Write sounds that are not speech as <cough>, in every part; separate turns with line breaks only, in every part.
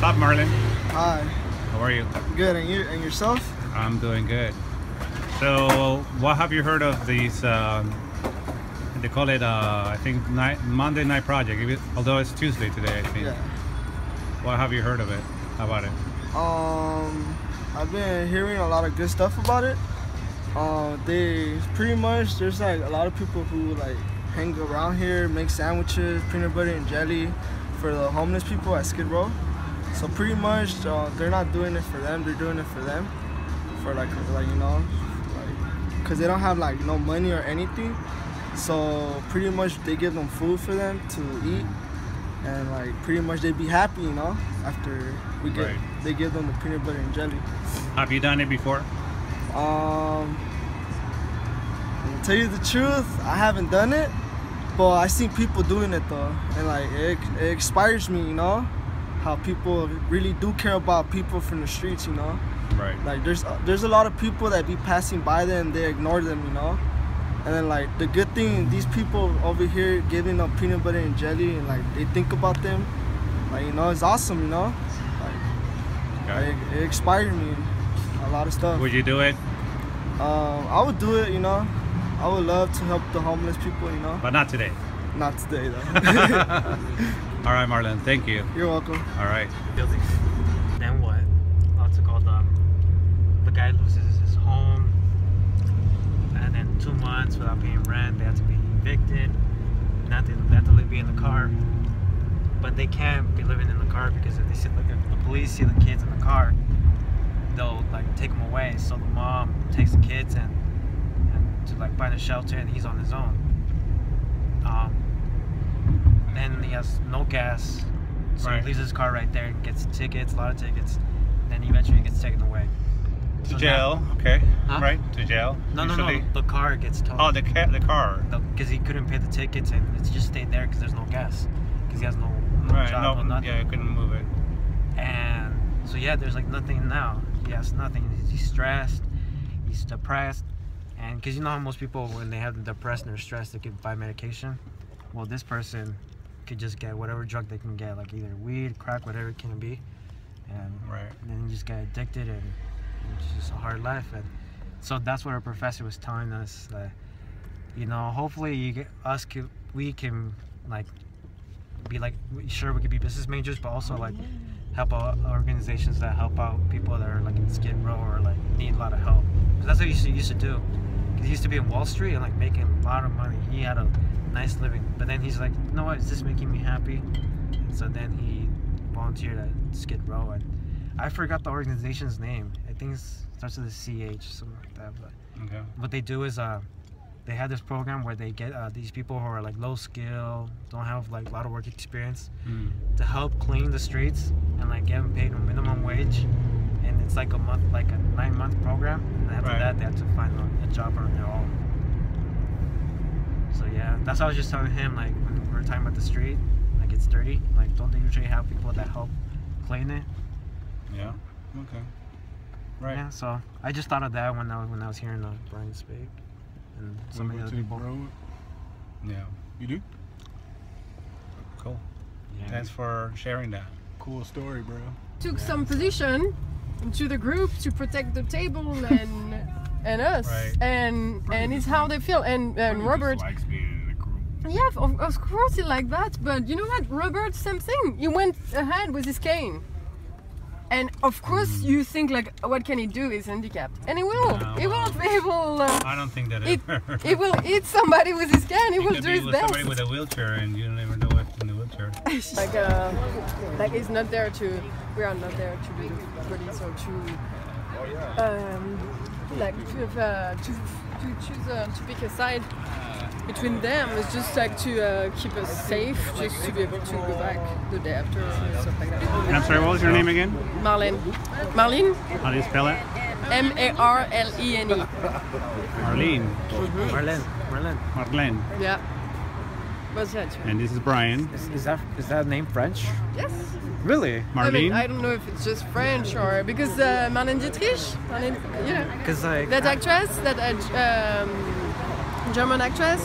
What's up, Marlon?
Hi.
How are you?
Good, and you and yourself?
I'm doing good. So, what have you heard of these? Um, they call it, uh, I think, night, Monday Night Project. Although it's Tuesday today, I think.
Yeah.
What have you heard of it? How about it?
Um, I've been hearing a lot of good stuff about it. Uh, they pretty much there's like a lot of people who like hang around here, make sandwiches, peanut butter and jelly for the homeless people at Skid Row. So pretty much uh, they're not doing it for them; they're doing it for them, for like like you know, like because they don't have like no money or anything. So pretty much they give them food for them to eat, and like pretty much they'd be happy, you know, after we get
Right.
they give them the peanut butter and jelly.
Have you done it before?
Um, to tell you the truth, I haven't done it, but I seen people doing it though, and like it, it inspires me, you know, how people really do care about people from the streets, you know.
Right.
Like there's there's a lot of people that be passing by them and they ignore them, you know. And then like the good thing, these people over here giving them peanut butter and jelly, and like they think about them, like you know, it's awesome, you know. Like,
Okay.
like, it inspired me a lot of stuff.
Would you do it?
Um, I would do it, you know. I would love to help the homeless people, you know.
But not today.
Not today though. <laughs> <laughs>
All right, Marlon. Thank you.
You're welcome.
All right.
building. Then what? What's it called? Um, the guy loses his home, and then two months without paying rent. They have to be evicted. Not they they have to live, be in the car, but they can't be living in the car because if they see like if the police see the kids in the car, they'll like take them away. So the mom takes the kids and and to like find a shelter, and he's on his own. Um, then he has no gas, so
Right.
he leaves his car right there and gets tickets, a lot of tickets. Then eventually gets taken away.
To
So
jail. Okay.
Huh?
Right. To jail.
No, no,
Usually-
no. The car gets towed.
Oh, the ca- the car.
Because he couldn't pay the tickets and it's just stayed there because there's no gas. Because he has no, no
Right.
job, no
No.
nothing.
Yeah, I couldn't move it.
And so yeah, there's like nothing now. He has nothing. He's- stressed. He's depressed. And because you know how most people, when they have depressed and they're stressed, they could buy medication. Well, this person could just get whatever drug they can get, like either weed, crack, whatever it can be, and
Right.
then you just get addicted, and it's just a hard life. And so that's what our professor was telling us. That, you know, hopefully, you get, us could, we can like be like sure we could be business majors, but also like help out organizations that help out people that are like in Skid Row or like need a lot of help. 'Cause that's what he used to, used to do. he used to be in Wall Street and like making a lot of money. He had a nice living, but then he's like, you know what? Is this making me happy? And so then he volunteered at Skid Row, and I forgot the organization's name. I think it starts with a CH, something like that. But
Okay.
what they do is uh they have this program where they get uh, these people who are like low skill don't have like a lot of work experience
Mm.
to help clean the streets and like get them paid a minimum wage and it's like a month like a nine month program and after
Right.
that they have to find a, a job on their own that's what i was just telling him like when we were talking about the street like it's dirty like don't they usually have people that help clean it
Yeah. Okay. Right.
yeah so i just thought of that when i was when i was hearing uh, brian speak and so many other people
Yeah.
You do?
Cool.
yeah.
Thanks for sharing that.
Cool story, bro.
took some position into the group to protect the table and and us <laughs>
Right.
and and it's how they feel and and Robert yeah of, of course he like that but you know what Robert same thing. He went ahead with his cane and of course you think like what can he do? He's handicapped. And he will.
Mm. No,
he won't be able uh,
I don't think that
It-
ever.
he will eat somebody with his cane <laughs> he
It
will do his
with
best.
somebody with a wheelchair and you don't even know what's in the wheelchair. <laughs>
like uh, like he's not there to we are not there to be the police or to um, like to uh, to, to choose uh, to pick a side between them it's just like to uh, keep us safe just to be able to go back the day after and stuff like that.
And I'm sorry, what was your name again?
Marlene. Marlene?
How do you spell it?
M-A-R-L-E-N-E
Marlene.
marlene. Marlene.
Marlene.
yeah. What's that?
And this is Brian.
is, is that is that name french?
Yes.
Really?
I
Marlene.
mean I don't know if it's just French or because uh, Marlene Dietrich? Marlene, you know
because like
that actress, that uh, um, German actress,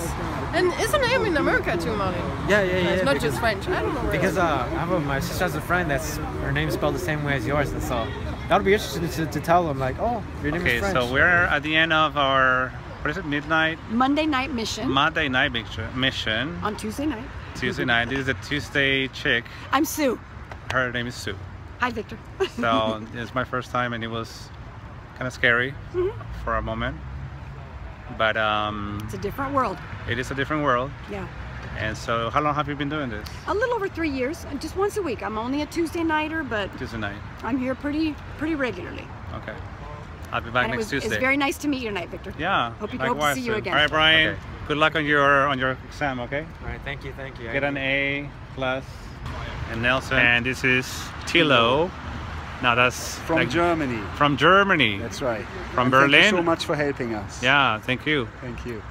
And is her name in America too, Molly?
Yeah, yeah, yeah.
it's not
because,
just French. I don't know
because uh, I have a, my sister has a friend that's her name's spelled the same way as yours, and so that would be interesting to, to tell them like, oh, your name
Okay,
is French.
Okay, so we're at the end of our what is it? Midnight
Monday night mission
Monday night mission. mission.
on Tuesday night.
Tuesday night. This is a Tuesday chick.
I'm Sue.
Her name is Sue.
Hi, Victor.
So <laughs> it's my first time, and it was kind of scary
Mm-hmm.
for a moment. But um,
it's a different world.
it is a different world.
Yeah.
And so, how long have you been doing this?
A little over three years, just once a week. I'm only a Tuesday nighter, but
Tuesday night.
I'm here pretty pretty regularly.
Okay. I'll be back
and it was,
Tuesday.
it's very nice to meet you tonight, Victor.
Yeah.
Hope you- hope to see you
Sue.
again.
All right, Brian.
Okay.
Good luck on your on your exam. Okay.
All right, thank you, thank you.
Get an A plus. And Nelson. And this is Tilo. Now that's
From
like-
Germany.
From Germany.
That's right.
From
And Thank you so much for helping us.
Yeah. Thank you.
Thank you.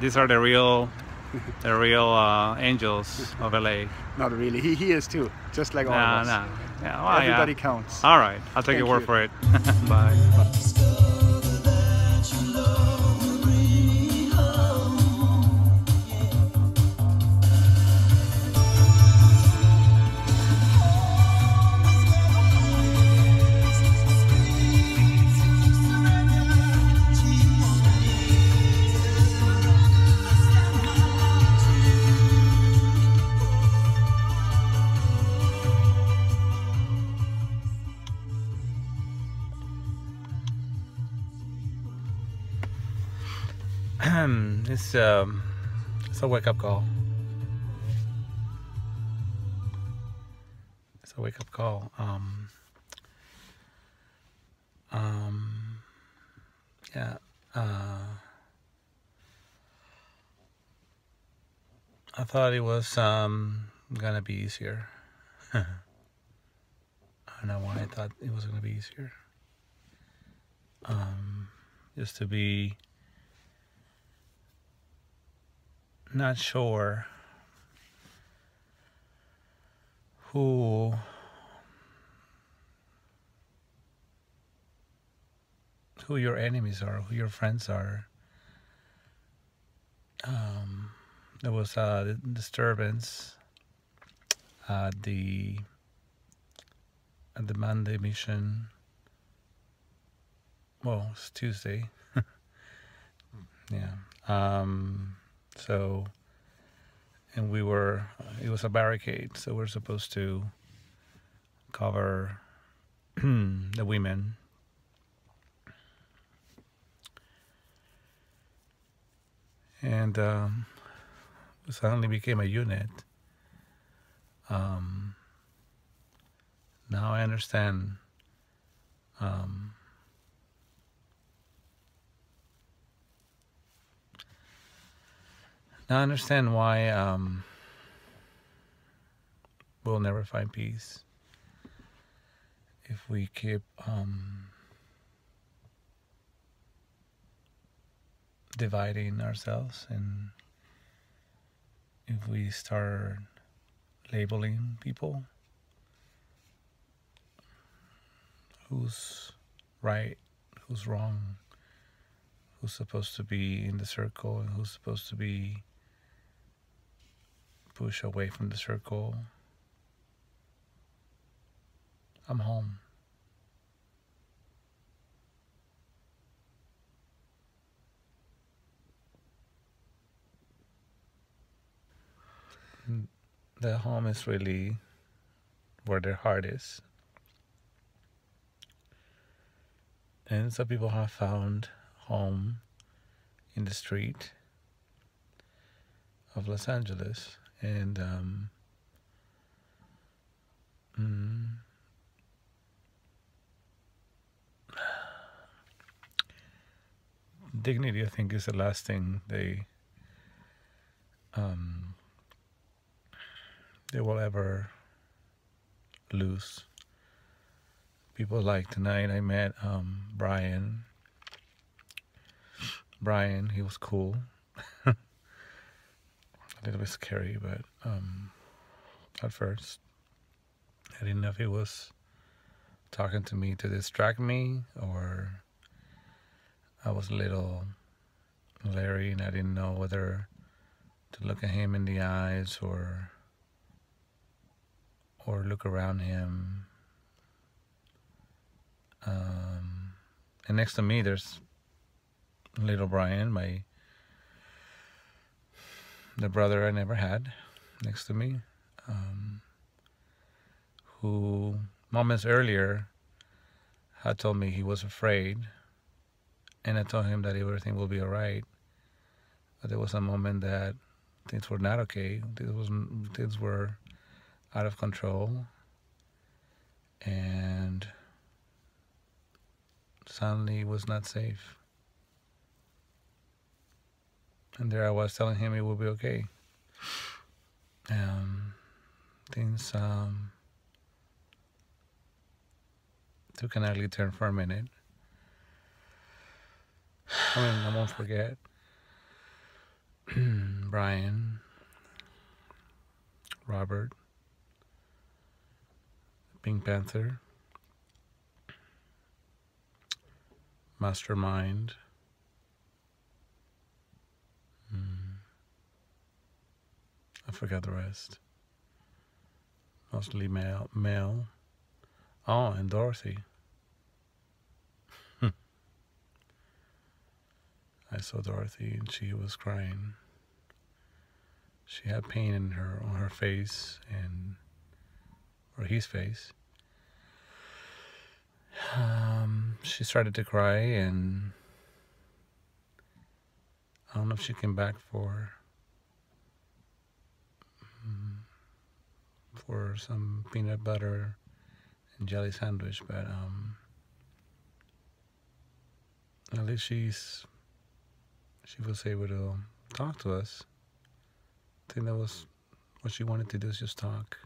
These are the real, <laughs> the real uh, angels of LA.
Not really. He, he is too. Just like all
Nah,
of us.
nah. Yeah, well, yeah.
Everybody counts.
All right. I'll take
Thank
your word
you.
for it. <laughs> Bye. <clears throat> it's um, it's a wake up call. It's a wake up call. Um, um, yeah. Uh, I thought it was um gonna be easier. <laughs> I don't know why I thought it was gonna be easier. Um, just to be not sure who who your enemies are, who your friends are. Um, there was a disturbance at the at the Monday mission. Well, it's Tuesday. <laughs> yeah. Um, so, and we were, it was a barricade, so we're supposed to cover <clears throat> the women. And um, we suddenly became a unit. Um, now I understand um, Now I understand why um, we'll never find peace if we keep um, dividing ourselves and if we start labeling people who's right, who's wrong, who's supposed to be in the circle and who's supposed to be push away from the circle. I'm home. The home is really where their heart is. And some people have found home in the street of Los Angeles and um, mm, dignity I think is the last thing they um, they will ever lose. People like tonight I met um, Brian. Brian he was cool <laughs> a little bit scary, but um, at first I didn't know if he was talking to me to distract me or I was a little leery and I didn't know whether
to look at him in the eyes or or look around him. Um, and next to me, there's little Brian, my the brother I never had, next to me, um, who moments earlier had told me he was afraid, and I told him that everything will be all right. But there was a moment that things were not okay. Things was things were out of control, and suddenly was not safe. And there I was telling him it will be okay. Um, things um, took an ugly turn for a minute. I mean, I won't forget. <clears throat> Brian, Robert, Pink Panther, Mastermind, I forgot the rest. Mostly male. male. Oh, and Dorothy. I saw Dorothy and she was crying. She had pain in her on her face and or his face. Um, she started to cry and I don't know if she came back for for some peanut butter and jelly sandwich, but um, at least she's she was able to talk to us. I think that was what she wanted to do is just talk.